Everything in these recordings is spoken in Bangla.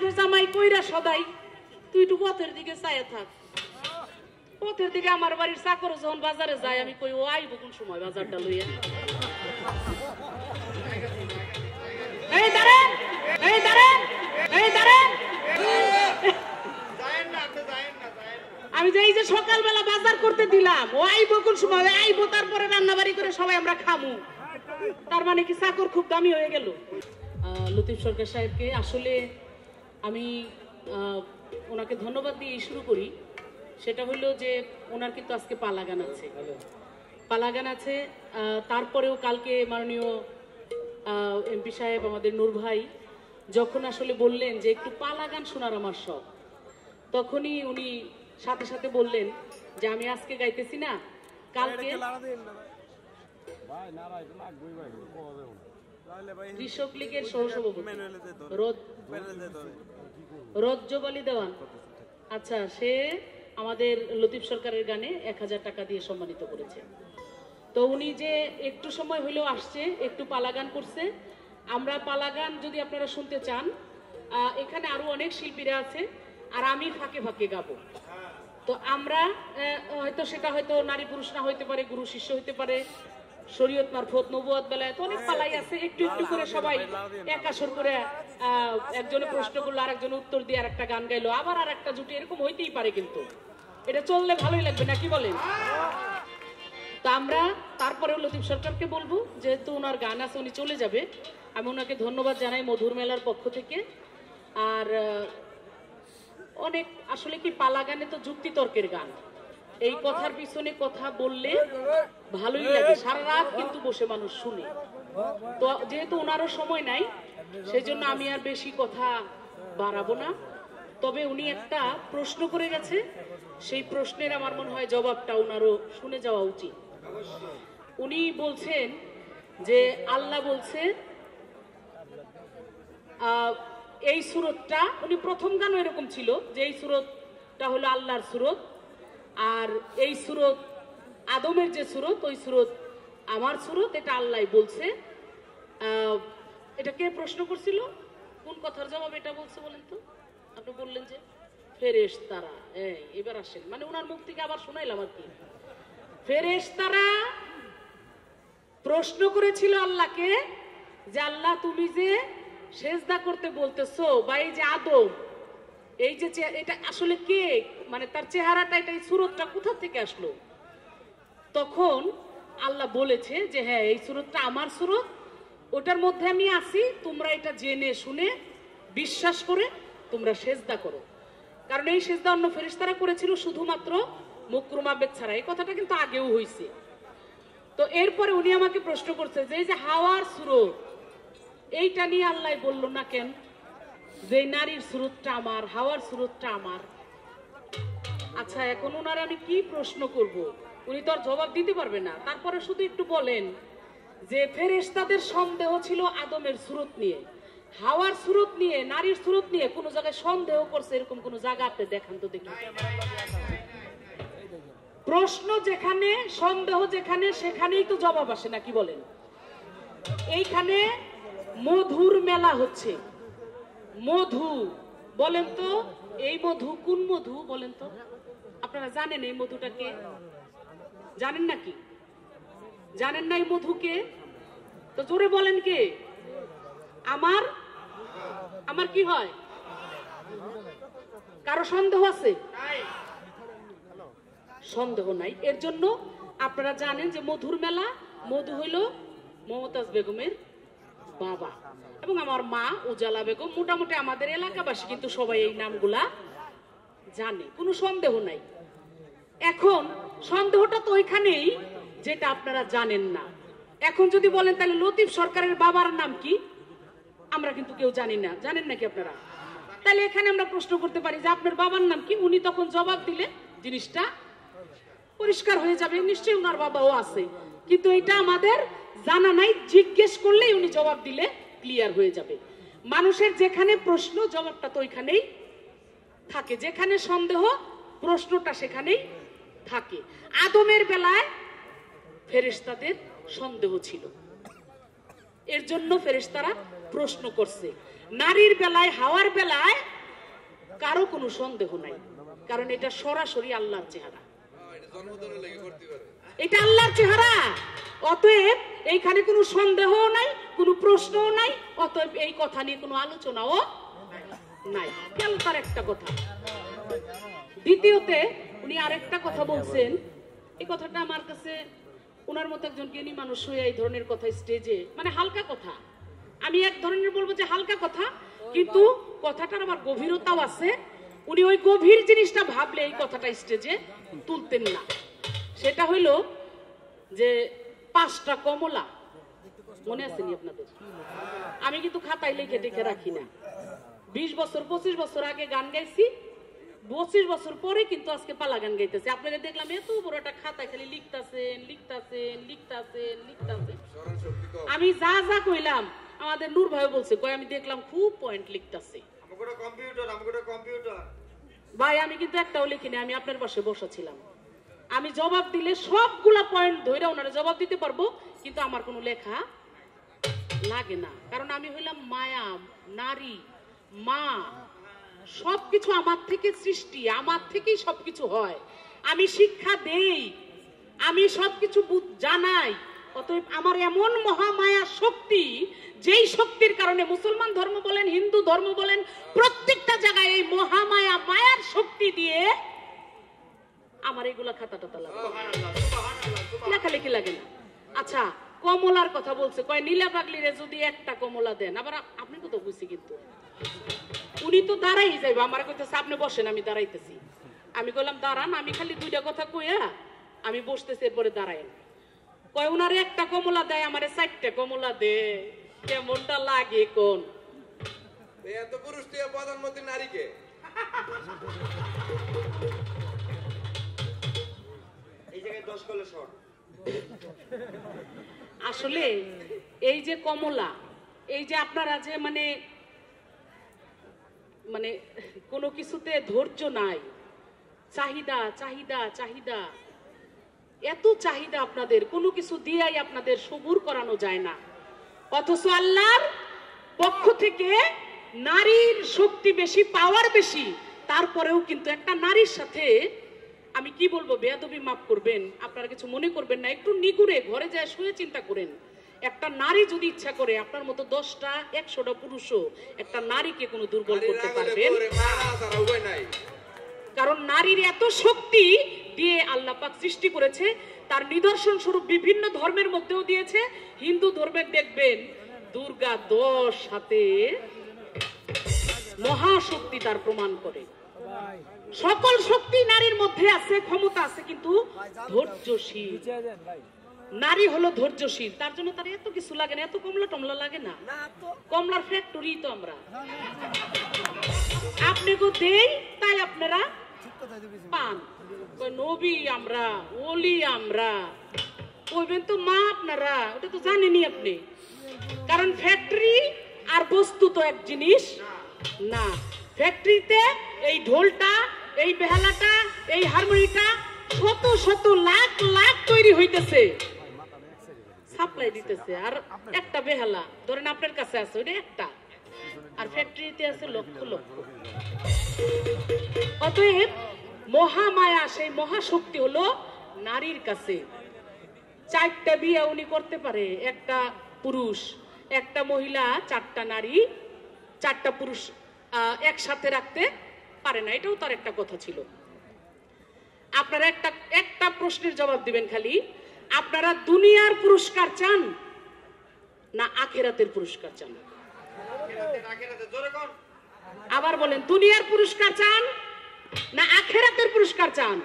আসবে জামাই, কইরা সদাই। তুই একটু পথের দিকে চাইয়া থাক। পথের দিকে আমার বাড়ির চাকর যখন বাজারে যায়, আমি কই, ও আইব কোন সময় বাজারটা লইয়া? এই দাঁড়ান এই দাঁড়ান এই দাঁড়ান। আমি যে এই যে সকালবেলা বাজার করতে দিলাম, ও আইবো কোন সময়? আইবো, তারপরে রান্না বাড়ি করে সবাই আমরা খামু। তার মানে কি চাকর খুব দামি হয়ে গেল? লতিফ সরকার সাহেবকে আসলে আমি ওনাকে ধন্যবাদ দিয়ে শুরু করি। সেটা হলো যে ওনার কিন্তু আজকে পালাগান আছে। পালাগান আছে তারপরেও কালকে মাননীয় এমপি সাহেব আমাদের নূর ভাই যখন আসলে বললেন যে একটু পালাগান শোনার আমার শখ তখনই উনি সাথে সাথে বললেন যে আমি আজকে গাইতেছি না কালকে কৃষক লীগের সহসভাপতি। রজ্জবালি দেওয়ান। আচ্ছা সে আমাদের লতিফ সরকারের গানে এক হাজার টাকা দিয়ে সম্মানিত করেছে। তো উনি যে একটু সময় হলেও আসছে একটু পালাগান করছে। আমরা পালাগান যদি আপনারা শুনতে চান এখানে আরও অনেক শিল্পীরা আছে আর আমি ফাঁকে ফাঁকে গাবো। তো আমরা হয়তো সেটা হয়তো নারী পুরুষ না হইতে পারে গুরু শিষ্য হইতে পারে শরীয়ত মারফত নবুয়াত বেলায় তো অনেক পালাই আছে, একটু একটু করে সবাই এক আসর করে একজনে প্রশ্ন করল আর উত্তর দিয়ে আর একটা গান গাইলো, আবার আর একটা জুটি, এরকম হইতেই পারে কিন্তু। এটা চললে ভালোই লাগবে না কি বলেন? তো আমরা তারপরে লতিফ সরকারকে বলব, যেহেতু ওনার গান আছে, উনি চলে যাবে। আমি ওনাকে ধন্যবাদ জানাই মধুর মেলার পক্ষ থেকে। আর অনেক, আসলে কি পালা গানে তো যুক্তিতর্কের গান। এই কথার পিছনে কথা বললে ভালোই লাগে। সারা রাত কিন্তু বসে মানুষ শুনে। তো যেহেতু ওনারও সময় নাই সেই জন্য আমি আর বেশি কথা বাড়াবো না। তবে উনি একটা প্রশ্ন করে গেছে। সেই প্রশ্নের আমার মনে হয় জবাবটা ওনারও শুনে যাওয়া উচিত। উনি বলছেন যে, আল্লাহ বলছে এই সুরতটা, উনি প্রথম গানও এরকম ছিল যে, এই সুরতটা হলো আল্লাহর সুরত। আর এই সুরত, আদমের যে সুরত, ওই সুরত আমার সুরত, এটা আল্লাহ বলছে। এটা কে প্রশ্ন করছিল? কোন কথার জবাব এটা বলছে বলেন তো? আপনি বললেন যে ফেরেশ তারা এই, এবার আসেন। মানে ওনার মুখ থেকে আবার শোনাইলাম আর কি। ফেরেশ তারা প্রশ্ন করেছিল আল্লাহকে যে, আল্লাহ তুমি যে সেজদা করতে বলতেছো বা এই যে আদম এই যে এটা আসলে কে? মানে তার চেহারাটা, এটা এই সুরতটা কোথা থেকে আসলো? তখন আল্লাহ বলেছে যে হ্যাঁ এই সুরতটা আমার সুরত। ওটার মধ্যে আমি আছি। তোমরা এটা জেনে শুনে বিশ্বাস করে তোমরা সেজদা করো। কারণ এই সেজদা অন্য ফেরেশতারা করেছিল শুধুমাত্র মুকরুমাবেদ ছাড়া। এই কথাটা কিন্তু আগেও হয়েছে তো এরপরে উনি আমাকে প্রশ্ন করছে যে, এই যে হাওয়ার সুরত, এইটা নিয়ে আল্লাহ বলল না কেন? যে নারীর সুরতটা আমার, হাওয়ার সুরতটা আমার। আচ্ছা এখন ওনার আমি কি প্রশ্ন করব? উনি তো আর জবাব দিতে পারবে না। তারপরে শুধু একটু বলেন যে ফেরেশতাদের সন্দেহ ছিল আদমের সুরত নিয়ে। হাওয়ার সুরত নিয়ে, নারীর সুরত নিয়ে কোন জায়গায় সন্দেহ করছে এরকম কোন জায়গা আপনি দেখান তো দেখি। প্রশ্ন যেখানে, সন্দেহ যেখানে, সেখানেই তো জবাব আসে না, কি বলেন? এইখানে মধুর মেলা হচ্ছে। মধু, বলেন তো, এই মধু কোন মধু বলেন তো? আপনারা জানেন এই মধুটাকে জানেন নাকি? জানেন না এই মধুকে তো জোরে বলেন কে? আমার? আমার কি হয়? কারও সন্দেহ আছে? সন্দেহ নাই। এর জন্য আপনারা জানেন যে মধুর মেলা, মধু হইল মমতাজ বেগমের বাবা। এবং আমার মা, উজালা বেগম, মোটামুটি আমাদের এলাকাবাসী কিন্তু সবাই এই নামগুলা জানে। কোনো সন্দেহ নাই। এখন সন্দেহটা তো ওইখানেই, যেটা আপনারা জানেন না। এখন যদি বলেন তাহলে লতিফ সরকারের বাবার নাম কি? আমরা কিন্তু কেউ জানি না। জানেন নাকি আপনারা? তাহলে এখানে আমরা প্রশ্ন করতে পারি যে আপনার বাবার নাম কি? উনি তখন জবাব দিলে জিনিসটা পরিষ্কার হয়ে যাবে। নিশ্চয়ই ওনার বাবাও আছে। কিন্তু এটা আমাদের জানা নাই। জিজ্ঞেস করলেই উনি জবাব দিলে ক্লিয়ার হয়ে যাবে। মানুষের যেখানে প্রশ্ন, জবাবটা তো ওইখানেই থাকে। যেখানে সন্দেহ, প্রশ্নটা সেখানেই থাকে। আদমের বেলায় ফেরেশতাদের সন্দেহ ছিল। এর জন্য ফেরেশতারা প্রশ্ন করছে। নারীর বেলায়, হাওয়ার বেলায় কারও কোনো সন্দেহ নাই। কারণ এটা সরাসরি আল্লাহর চেহারা। এটা আল্লাহর চেহারা। অতএব এইখানে কোনো সন্দেহও নাই, কোনো প্রশ্নও নাই, অতএব এই কথা নিয়ে কোনো আলোচনাও নাই। কেন তার একটা কথা। দ্বিতীয়তে উনি আরেকটা কথা বলছেন। এই কথাটা আমার কাছে ওনার মতো একজন জ্ঞানী মানুষ হয়ে এই ধরনের কথা স্টেজে মানে হালকা কথা। আমি এক ধরনের বলব যে হালকা কথা, কিন্তু কথাটার আবার গভীরতাও আছে। উনি ওই গভীর জিনিসটা ভাবলে এই কথাটা স্টেজে তুলতেন না। সেটা হইল যে পাঁচটা কমলা মনে আছে নি আপনাদের? আমি কিন্তু খাতায় লিখে টেখে রাখি না। বিশ বছর পঁচিশ বছর আগে গান গাইছি পঁচিশ বছর পরে কিন্তু আজকে পালা গান গাইতেছে। আপনাকে দেখলাম এত বড় একটা খাতায় খালি লিখতাছেন লিখতাছেন লিখতাছেন লিখতাছেন। আমি যা যা কইলাম আমাদের নূর ভাই বলছে কই আমি দেখলাম খুব পয়েন্ট লিখতাছে। কম্পিউটার কম্পিউটার ভাই আমি কিন্তু একটাও লিখিনি আমি আপনার পাশে বসা ছিলাম। আমি জবাব দিলে সবগুলা পয়েন্ট ধরে ওনারা জবাব দিতে পারব, কিন্তু আমার কোনো লেখা লাগে না। কারণ আমি হইলাম মায়া, নারী, মা, সবকিছু আমার থেকে সৃষ্টি, আমার থেকেই সবকিছু হয়। আমি শিক্ষা দেই, আমি সবকিছু জানাই, অতএব আমার এমন মহামায়া শক্তি, যেই শক্তির কারণে মুসলমান ধর্ম বলেন, হিন্দু ধর্ম বলেন, প্রত্যেকটা জায়গায় এই মহামায়া, মায়ার শক্তি দিয়ে আমার এগুলা খাতা টাতা লাগে। লেখালেখি লাগে না। আচ্ছা কমলার কথা বলছে। কয়, নীলা পাগলিরে যদি একটা কমলা দেন। আবার আপনি তো তো বুঝছি কিন্তু। উনি তো দাঁড়াই যাইব। আমার কইতেছে, আপনি বসেন, আমি দাঁড়াইতেছি। আমি কইলাম, দাঁড়ান, আমি খালি দুইটা কথা কইয়া আমি বসতেছি, এরপরে দাঁড়াই কয়, উনারে একটা কমলা দেয়, আমারে চারটা কমলা দে। কেমনটা লাগে কোন? এত পুরুষ প্রধানমন্ত্রী নারীকে? আসলে এই যে কমলা, এই যে আপনারা যে মানে মানে কোনো কিছুতে ধৈর্য নাই, চাহিদা চাহিদা চাহিদা, এত চাহিদা আপনাদের, কোনো কিছু দিয়াই আপনাদের সবুর করানো যায় না। অথচ আল্লাহর পক্ষ থেকে নারীর শক্তি বেশি পাওয়ার বেশি, তারপরেও কিন্তু একটা নারীর সাথে আমি কি বলব বেয়াদবি মাফ করবেন আপনারা কিছু মনে করবেন না একটু নিগুড়ে ঘরে যায় শুয়ে চিন্তা করেন। একটা নারী যদি ইচ্ছা করে আপনার মতো দশটা একশোটা পুরুষও একটা নারীকে কোনো দুর্বল করতে পারবেন। কারণ নারীর এত শক্তি দিয়ে আল্লাহ পাক সৃষ্টি করেছে তার নিদর্শন স্বরূপ বিভিন্ন ধর্মের মধ্যেও দিয়েছে। হিন্দু ধর্মের দেখবেন দুর্গা দশ হাতে মহাশক্তি তার প্রমাণ করে। সকল শক্তি নারীর মধ্যে আছে ক্ষমতা আছে কিন্তু ধৈর্যশীল। নারী হলো ধৈর্যশীল তার জন্য তার এত কিছু লাগে না এত কমলা টমলা লাগে না। কমলার ফ্যাক্টরি তো আমরা। আপনি গো দেই তাই আপনারা পান। নবী আমরা ওলি আমরা। কইবেন তো মা আপনারা ওটা তো জানেনই আপনি। কারণ ফ্যাক্টরি আর বস্তু তো এক জিনিস না। ফ্যাক্টরিতে এই ঢোলটা, এই বেহালাটা, এই হারমোনিটা শত শত লাখ লাখ তৈরি হইতেছে। সাপ্লাই দিতেছে। আর একটা বেহালা, ধরেন আপনার কাছে আছে, ওটা একটা। আর ফ্যাক্টরিতে আছে লক্ষ লক্ষ। অতএব মহামায়া, সেই মহাশক্তি হলো নারীর কাছে। চারটা বিয়ে উনি করতে পারে, একটা পুরুষ, একটা মহিলা, চারটা নারী, চারটা পুরুষ একসাথে রাখতে পারে না। এটাও তার একটা কথা ছিল। আপনারা একটা একটা প্রশ্নের জবাব দিবেন খালি। আপনারা দুনিয়ার পুরস্কার চান না আখেরাতের পুরস্কার চান? আবার বলেন, দুনিয়ার পুরস্কার চান না আখেরাতের পুরস্কার চান?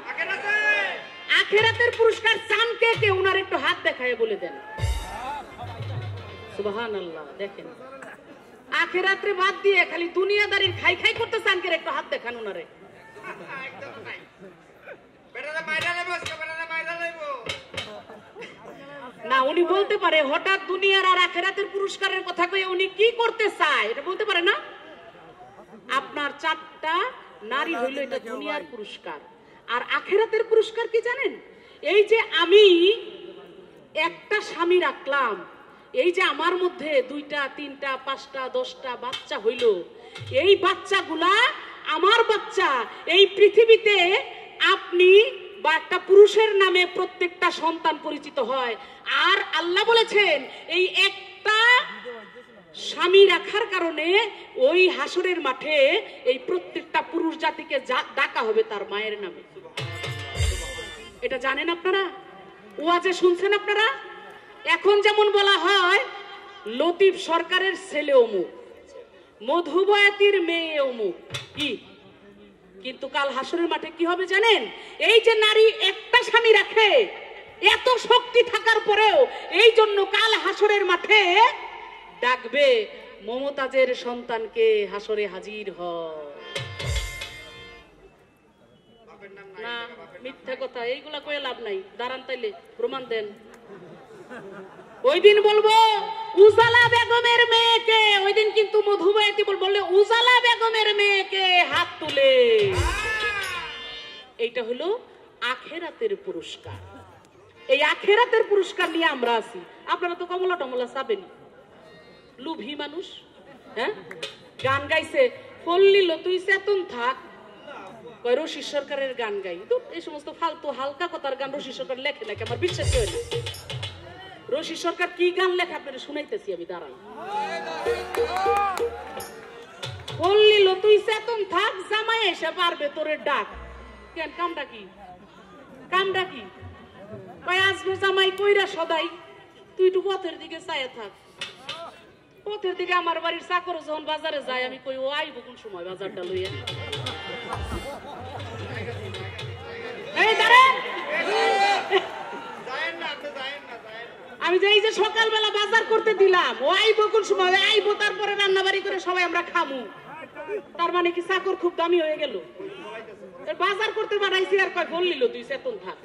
আখেরাতের পুরস্কার চান কে কে? ওনার একটু হাত দেখায় বলে দেন। সুবাহান আল্লাহ দেখেন। আখেরাত্রে বাদ দিয়ে খালি দুনিয়াদারির খাই খাই করতে চান কে একটু হাত দেখান ওনারে না উনি বলতে পারে হঠাৎ দুনিয়ার আর আখেরাতের পুরস্কারের কথা কয়ে উনি কি করতে চায়? এটা বলতে পারে না? আপনার চারটা নারী হইল এটা দুনিয়ার পুরস্কার। আর আখেরাতের পুরস্কার কি জানেন? এই যে আমি একটা স্বামী রাখলাম এই যে আমার মধ্যে দুইটা, তিনটা, পাঁচটা, দশটা বাচ্চা হইল, এই বাচ্চাগুলা আমার বাচ্চা, এই পৃথিবীতে আপনি বা একটা পুরুষের নামে প্রত্যেকটা সন্তান পরিচিত হয়। আর আল্লাহ বলেছেন, এই একটা স্বামী রাখার কারণে ওই হাসরের মাঠে এই প্রত্যেকটা পুরুষ জাতিকে ডাকা হবে তার মায়ের নামে। এটা জানেন আপনারা? ওয়াজে শুনছেন আপনারা? এখন যেমন বলা হয়, লতিফ সরকারের ছেলে অমুক, মধুবয়াতির মেয়ে অমুক। কি? কিন্তু কাল হাসরের মাঠে কি হবে জানেন? এই যে নারী একটা স্বামী রাখে, এত শক্তি থাকার পরেও এই জন্য কাল হাসরের মাঠে ডাকবে, মমতাজের সন্তানকে হাসরে হাজির হয় না, মিথ্যা কথা, এইগুলা কয়ে লাভ নাই। দাঁড়ান তাইলে, প্রমাণ দেন। ওই দিন বলব, উজালা বেগমের মেয়েকে ওই দিন কিন্তু বললে উজালা বেগমের মেয়েকে হাত তুলে। এইটা হলো আখেরাতের পুরস্কার। এই আখেরাতের পুরস্কার নিয়ে আমরা আছি। আপনারা তো কমলা টমলা চাবেনি। লুভি মানুষ হ্যাঁ? গান গাইছে পল্লী তুই চেতন থাক। কয় রশি সরকারের গান গাই। তো এই সমস্ত ফালতু হালকা কথার গান রশি সরকার লেখে নাকি আমার বিশ্বাস হয় রশি সরকার কি গান লেখে আপনারা শুনাইতেছি আমি, দাঁড়ান। তুই চেতন থাক, জামাই এসে পারবে ডাক। কেন, কামটা কি? কামটা কি? কয় জামাই কইরা সদাই, তুই একটু পথের দিকে চাইয়া থাক। পথের দিকে আমার বাড়ির চাকর যখন বাজারে যায়, আমি কই, ও আইব কোন সময় বাজারটা লইয়া? এই আমি যে এই যে সকালবেলা বাজার করতে দিলাম, ও আইবো কোন সময়? আইবো তারপরে রান্না বাড়ি করে সবাই আমরা খামু। তার মানে কি চাকর খুব দামি হয়ে গেল? বাজার করতে পাঠাইছি আর কয় বললিল তুই চেতন থাক।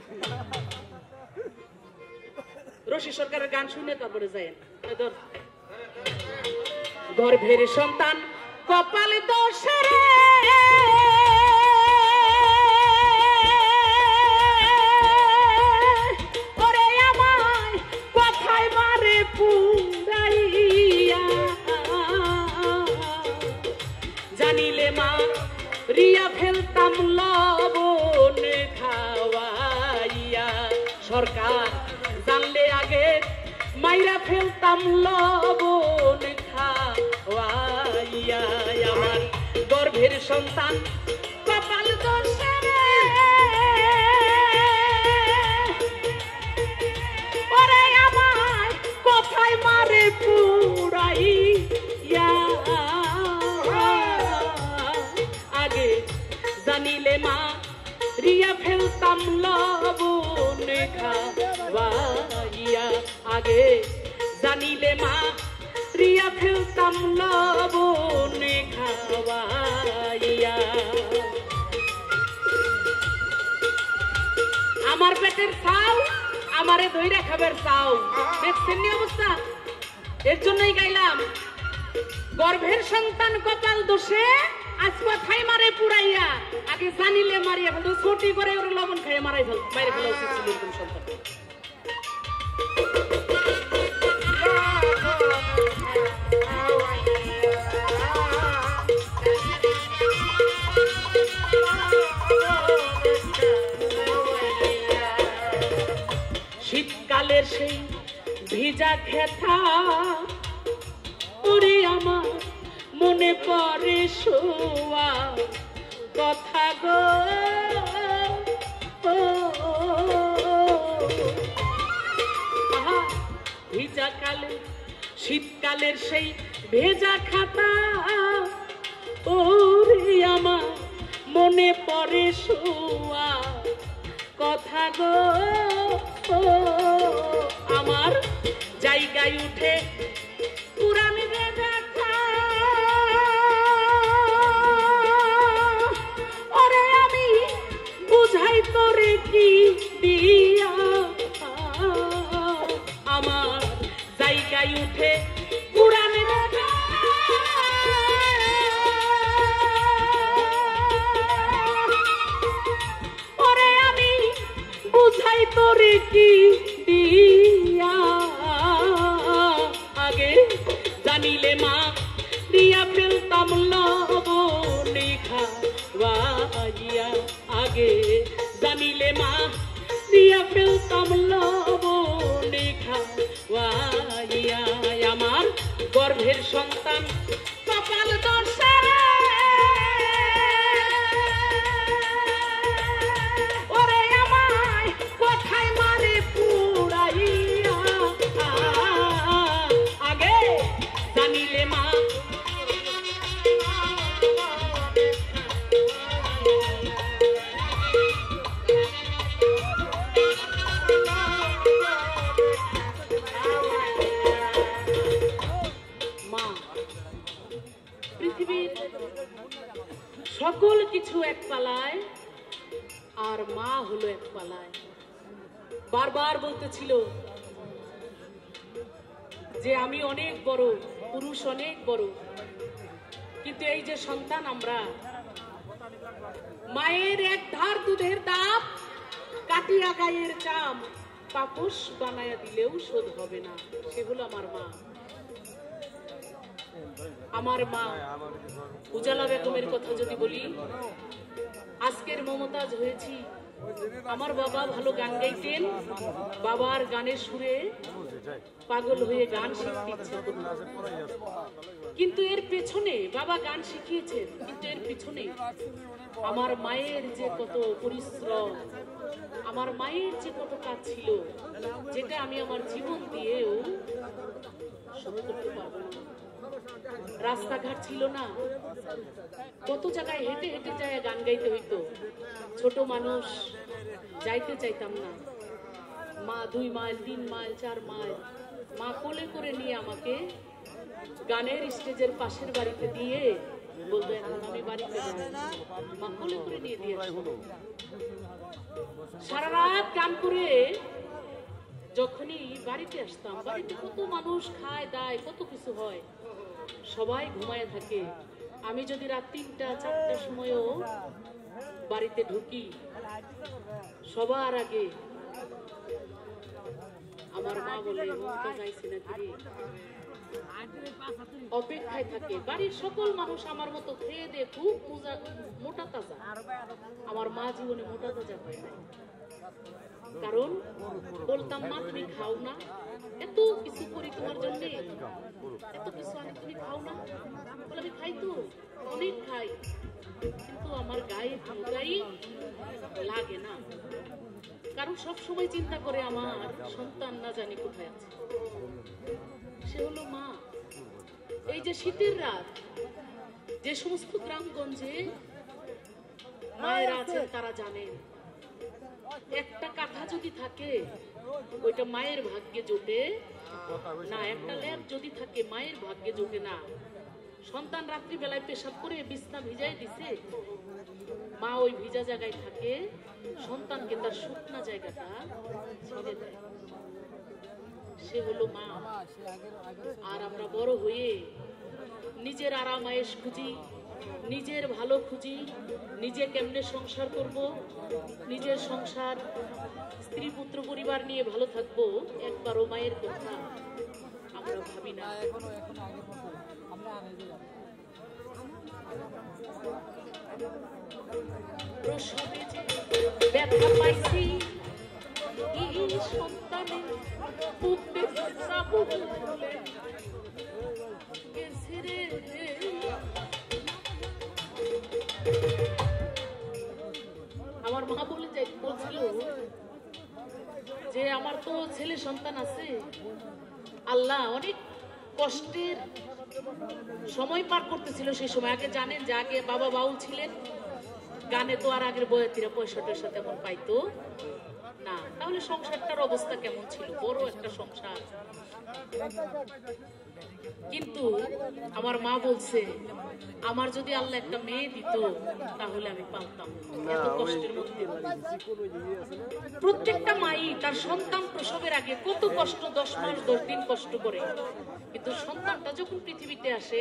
রশি সরকারের গান শুনে তারপরে যায় গর্ভের সন্তান, কপালে দোষের ফেলতাম লবণ খাওয়াইয়া আমার গর্ভের সন্তান জানিলে মা, রিয়া ফেলতাম লবণ খাওয়াইয়া। আমার পেটের চাও আমারে দইরা খাবার চাও। দেখছেন অবস্থা? এর জন্যই গাইলাম, গর্ভের সন্তান কপাল দোষে আজ কথাই মারে পুরাইয়া আগে জানিলে মারিয়া ফেলতো, ছুটি করে ওর লবণ খাইয়ে মারাই ফেল মাইরে ফেলা উচিত ছিল সন্তান। ভিজা খেথা উড়ি আমার, মনে পড়ে শোয়া কথা গো। ভিজা কালে, শীতকালের সেই ভেজা খাতা। ওরে আমার, মনে পড়ে শোয়া কথা গো। আমার जाई गाई उठे সন্তান আমরা। মায়ের এক ধার দুধের দাম, কাটিয়া গায়ের চাম। পাপস বানায়া দিলেও শোধ হবে না। সে হলো আমার মা। আমার মা। উজালা বেগমের কথা যদি বলি, আজকের মমতাজ হয়েছি। আমার বাবা ভালো গান গাইতেন। বাবার গানের সুরে পাগল হয়ে গান শিখতে ইচ্ছে। কিন্তু এর পেছনে বাবা গান শিখিয়েছেন, কিন্তু এর পেছনে আমার মায়ের যে কত পরিশ্রম, আমার মায়ের যে কত কাজ ছিল, যেটা আমি আমার জীবন দিয়েও রাস্তাঘাট ছিল না। কত জায়গায় হেঁটে হেঁটে যায়, গান গাইতে হইতো। ছোট মানুষ, যাইতে চাইতাম না। মা দুই মাইল, তিন মাইল, চার মাইল। মা কোলে করে নিয়ে আমাকে গানের স্টেজের পাশের বাড়িতে দিয়ে আমি যখনই বাড়িতে আসতাম, বাড়িতে কত মানুষ খায়, দায়, কত কিছু হয়, সবাই ঘুমায় থাকে। আমি যদি রাত তিনটা, চারটার সময়ও বাড়িতে ঢুকি, সবার আগে আমার মা বলে রে?" অপেক্ষায় থাকে, বাড়ির সকল মানুষ আমার মতো খেয়ে দিয়ে খুব মোটা তাজা। আমার মা জীবনে মোটা তাজা হয় নাই। কারণ বলতাম, মা, তুমি খাও না। এত কিছু করি তোমার জন্য। এত কিছু আমি, তুমি খাও না? বলে, আমি খাই তো, অনেক খাই। কিন্তু আমার গায়ে কোনোটাই লাগে না। কারণ সব সময় চিন্তা করে, আমার সন্তান না জানি কোথায় আছে। সে হলো মা। এই যে শীতের রাত যে সমস্ত গ্রামগঞ্জে মায়েরা আছেন তারা জানেন একটা কাঁথা যদি থাকে ওইটা মায়ের ভাগ্যে জোটে। না একটা ল্যাব যদি থাকে মায়ের ভাগ্যে জোটে না। সন্তান রাত্রি বেলায় পেশাব করে বিছনা ভিজাই দিছে মা ওই ভিজা জায়গায় থাকে সন্তানকে তার শুকনা জায়গাটা ছেড়ে দেয়। সে হলো মা। আর আমরা বড় হয়ে নিজের আরাম আয়েস খুঁজি, নিজের ভালো খুঁজি, নিজে কেমনে সংসার করব, নিজের সংসার, স্ত্রী পুত্র পরিবার নিয়ে ভালো থাকব, একবারও মায়ের কথা আমরা ভাবি না। প্রসবে ব্যথা পাইছি আমার মা বলে বলছিল যে, আমার তো ছেলে সন্তান আছে। আল্লাহ অনেক কষ্টের সময় পার করতেছিল সেই সময়। আগে জানেন যে, আগে বাবা বাউল ছিলেন। গানে তো আর আগের বয়াতিরা পয়সা টয়সা তেমন পাইতো। না তাহলে সংসারটার অবস্থা কেমন ছিল? বড় একটা সংসার। কিন্তু আমার মা বলছে আমার যদি আল্লাহ একটা মেয়ে দিত তাহলে আমি পারতাম। এত কষ্টের মধ্যে প্রত্যেকটা মাই তার সন্তান প্রসবের আগে কত কষ্ট দশ মাস দশ দিন কষ্ট করে। কিন্তু সন্তানটা যখন পৃথিবীতে আসে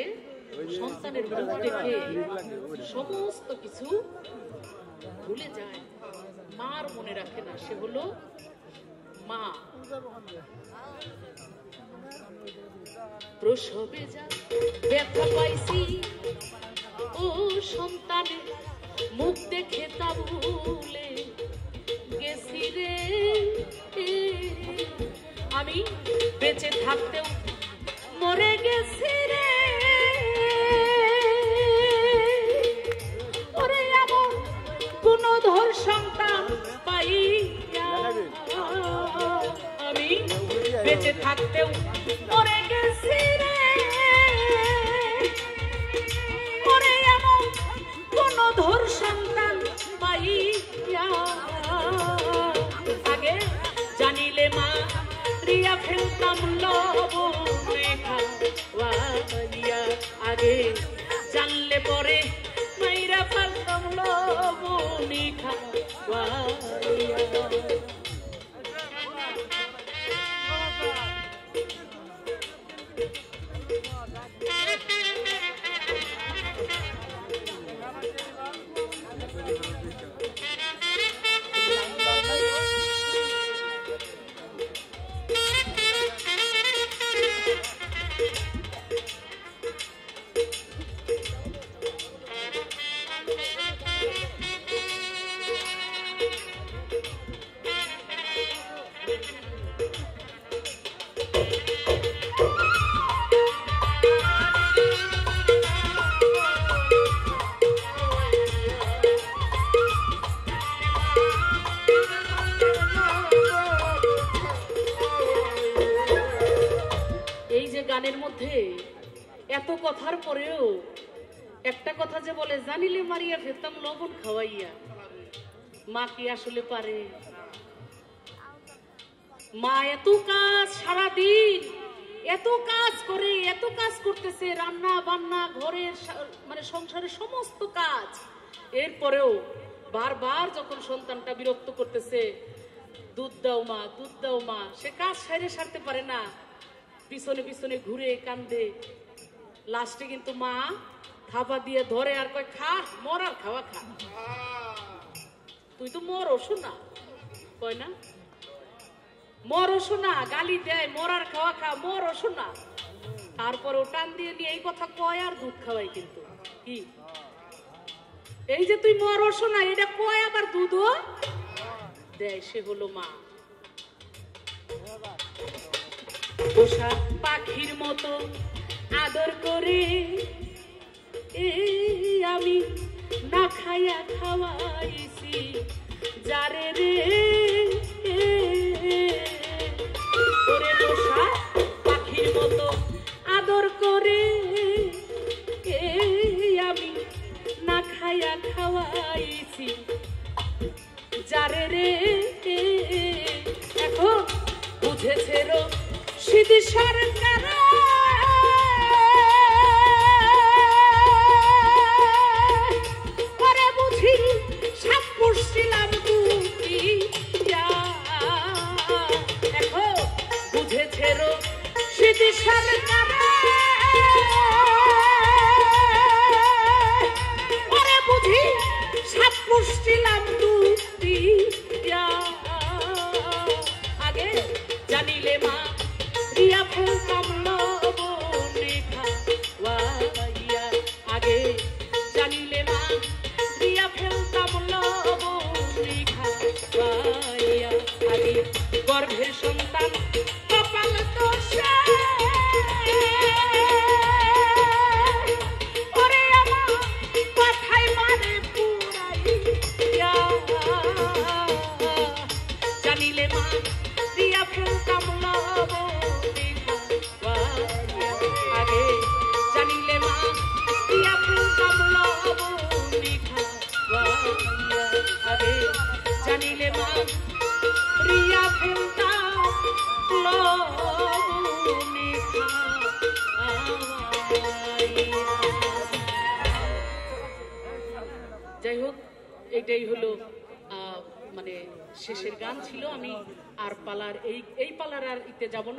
সন্তানের মুখ দেখে সমস্ত কিছু ভুলে যায়। মার মনে রাখে না, সে হলো মা। প্রসবে যা ব্যথা পাইছি, ও সন্তানে, মুখ দেখে তা ভুলে গেছি রে। আমি বেঁচে থাকতেও মরে গেছি। থাকতেও মরে মধ্যে এত কথার পরেও একটা কথা যে বলে, জানিলে মারিয়া ফেতাম লবণ খাওয়াইয়া। মা কি আসলে পারে? মা এত কাজ সারাদিন, এত কাজ করে, এত কাজ করতেছে, রান্না বান্না, ঘরের মানে সংসারের সমস্ত কাজ। এরপরেও বারবার যখন সন্তানটা বিরক্ত করতেছে, দুধ দাও মা, দুধ দাও মা। সে কাজ সাইরে সারতে পারে না। পিছনে পিছনে ঘুরে কান্দে। লাস্টে কিন্তু মা থাপা দিয়ে ধরে আর কয়, খা মর আর খাওয়া খা। তুই তো মর ওষু না। কয় না? মর শোনা গালি দেয়, মরার খাওয়া খা মর শোনা তারপর ও টান দিয়ে নিয়ে এই কথা কয় আর দুধ খাওয়াই কিন্তু। কি? এই যে তুই মর শোনা এটা কয় আবার দুধও দেয়, সে হলো মা। পোষা পাখির মতো আদর করে। আমি না খাইয়া খাওয়াইছি, যারে রে? ওরে পোষা পাখির মতো আদর করে। আমি না খাইয়া খাওয়াইছি, যারে রে? এখন বুঝেছে রো সিদ্ধি সরকার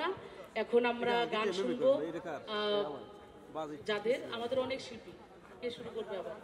না এখন আমরা গান শুনব আহ, যাদের আমাদের অনেক শিল্পী কে শুরু করবে আবার?